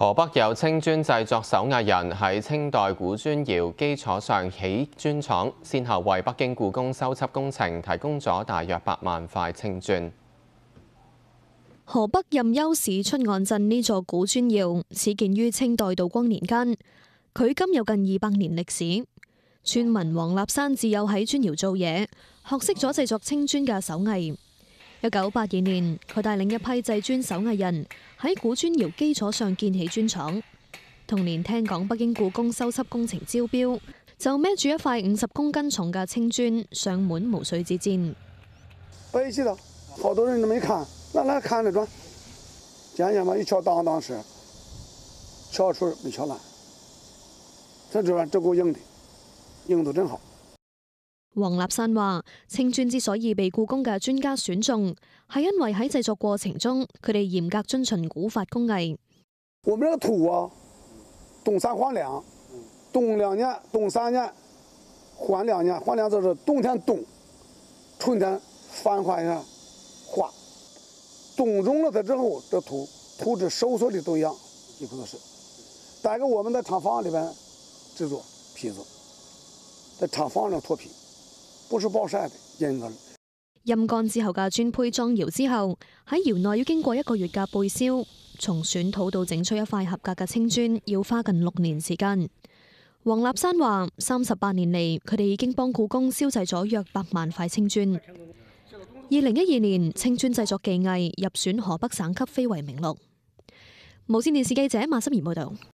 河北有青砖制作手艺人喺清代古砖窑基础上起砖厂，先后为北京故宫修葺工程提供咗大约百万块青砖。河北任丘市春岸镇呢座古砖窑，始建于清代道光年间，佢今有近二百年历史。村民黄立山自幼喺砖窑做嘢，学识咗制作青砖嘅手艺。一九八二年，佢带领一批制砖手艺人喺古砖窑基础上建起砖厂。同年听讲北京故宫修葺工程招标，就孭住一块五十公斤重嘅青砖上门无水之战。好多人都没看砖，嘛，一敲当当敲出敲烂，够硬的，硬度真好。黄立山话：青砖之所以被故宫嘅专家选中，系因为喺制作过程中，佢哋严格遵循古法工艺。我们这个土啊，冻三换两，冻两年，冻三年，换两年，换两就是冬天冻，春天翻换一下化，冻融了它之后，这土土质收缩率都一样，几乎都是。带系个我们的厂房里边制作坯子，在厂房里脱皮不是任干之后嘅砖胚装窑之后，喺窑内要经过一个月嘅背烧。从选土到整出一块合格嘅青砖，要花近六年时间。黄立山话：，三十八年嚟，佢哋已经帮故宫烧制咗约百万块青砖。二零一二年，青砖制作技艺入选河北省级非遗名录。无线电视记者马心怡报道。